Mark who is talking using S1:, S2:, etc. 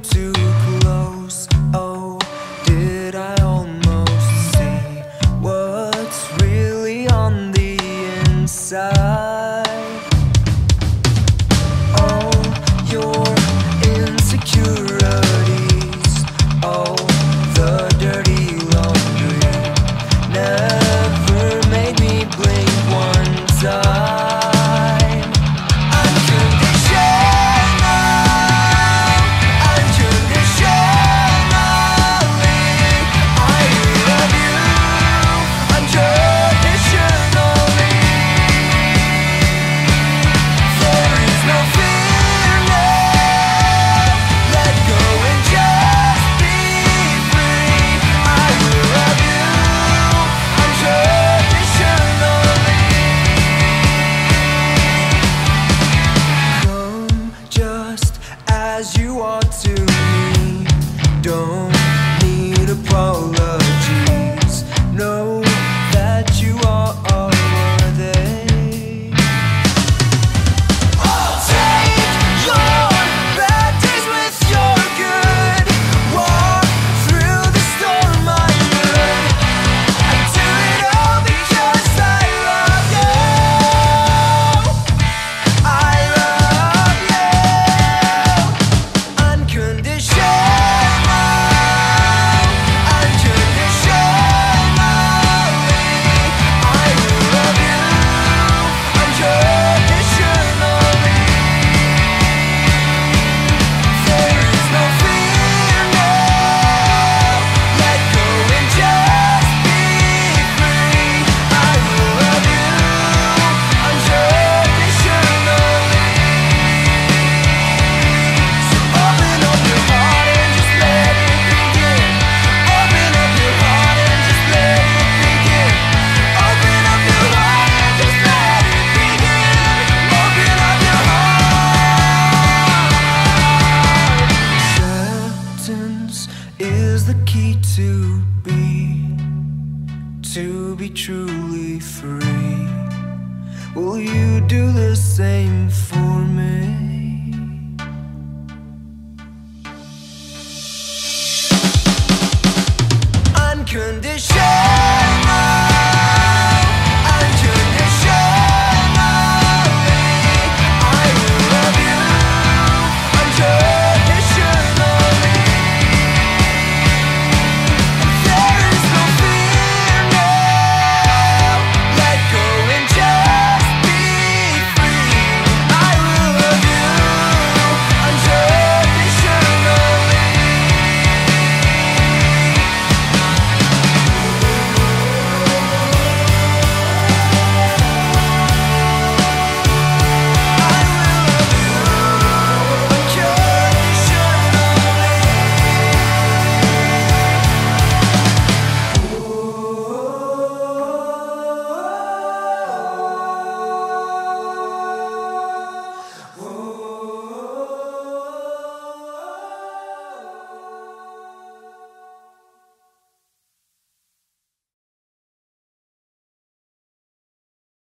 S1: Two. to patience is the key to be, to be truly free. Will you do the same for me?